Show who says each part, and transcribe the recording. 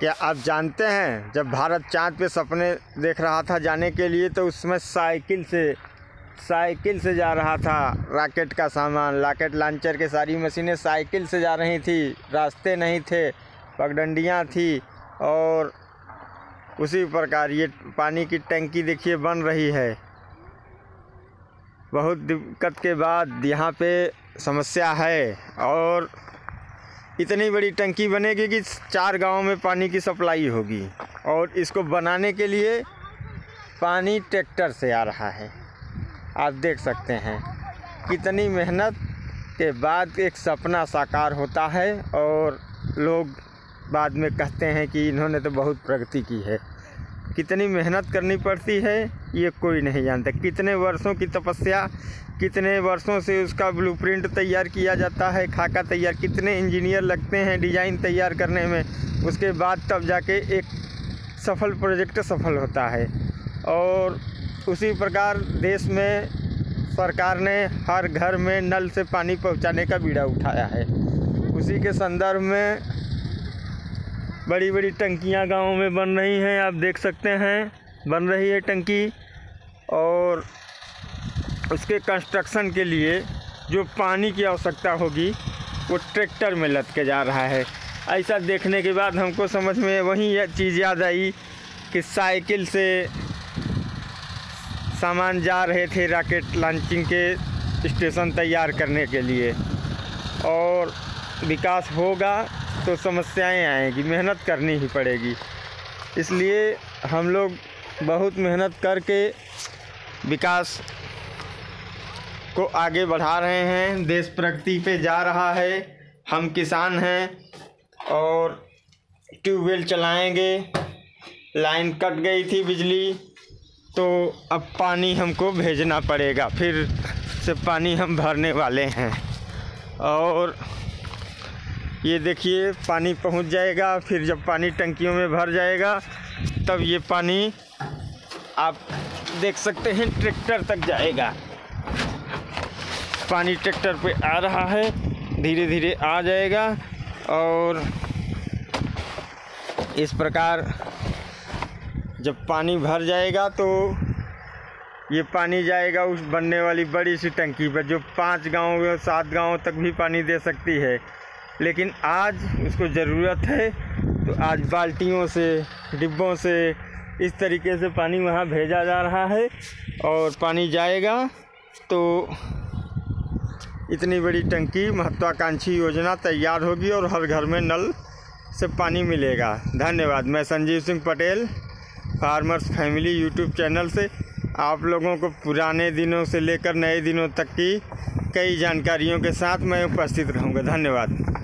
Speaker 1: क्या आप जानते हैं, जब भारत चाँद पे सपने देख रहा था जाने के लिए तो उसमें साइकिल से साइकिल से जा रहा था। रॉकेट का सामान, रॉकेट लॉन्चर के सारी मशीनें साइकिल से जा रही थी। रास्ते नहीं थे, पगडंडियाँ थी और उसी प्रकार ये पानी की टंकी देखिए बन रही है। बहुत दिक्कत के बाद यहाँ पे समस्या है और इतनी बड़ी टंकी बनेगी कि चार गाँव में पानी की सप्लाई होगी। और इसको बनाने के लिए पानी ट्रैक्टर से आ रहा है। आप देख सकते हैं, कितनी मेहनत के बाद एक सपना साकार होता है और लोग बाद में कहते हैं कि इन्होंने तो बहुत प्रगति की है। कितनी मेहनत करनी पड़ती है, ये कोई नहीं जानता। कितने वर्षों की तपस्या, कितने वर्षों से उसका ब्लूप्रिंट तैयार किया जाता है, खाका तैयार, कितने इंजीनियर लगते हैं डिज़ाइन तैयार करने में, उसके बाद तब जाके एक सफल प्रोजेक्ट सफल होता है। और उसी प्रकार देश में सरकार ने हर घर में नल से पानी पहुँचाने का बीड़ा उठाया है। उसी के संदर्भ में बड़ी बड़ी टंकियाँ गाँव में बन रही हैं, आप देख सकते हैं, बन रही है टंकी। और उसके कंस्ट्रक्शन के लिए जो पानी की आवश्यकता होगी, वो ट्रैक्टर में लद के जा रहा है। ऐसा देखने के बाद हमको समझ में वही यह चीज़ याद आई कि साइकिल से सामान जा रहे थे रॉकेट लॉन्चिंग के स्टेशन तैयार करने के लिए। और विकास होगा तो समस्याएँ आएँगी, मेहनत करनी ही पड़ेगी। इसलिए हम लोग बहुत मेहनत करके विकास को आगे बढ़ा रहे हैं। देश प्रगति पे जा रहा है। हम किसान हैं और ट्यूबवेल चलाएँगे। लाइन कट गई थी बिजली तो अब पानी हमको भेजना पड़ेगा। फिर से पानी हम भरने वाले हैं। और ये देखिए, पानी पहुँच जाएगा, फिर जब पानी टंकियों में भर जाएगा, तब ये पानी आप देख सकते हैं, ट्रैक्टर तक जाएगा। पानी ट्रैक्टर पे आ रहा है धीरे धीरे आ जाएगा और इस प्रकार जब पानी भर जाएगा तो ये पानी जाएगा उस बनने वाली बड़ी सी टंकी पर, जो पाँच गाँव सात गाँव तक भी पानी दे सकती है। लेकिन आज उसको ज़रूरत है तो आज बाल्टियों से, डिब्बों से इस तरीके से पानी वहाँ भेजा जा रहा है और पानी जाएगा। तो इतनी बड़ी टंकी महत्वाकांक्षी योजना तैयार होगी और हर घर में नल से पानी मिलेगा। धन्यवाद। मैं Sanjeev Singh Patel, farmers family YouTube channel से। आप लोगों को पुराने दिनों से लेकर नए दिनों तक की कई जानकारियों के साथ मैं उपस्थित रहूँगा। धन्यवाद।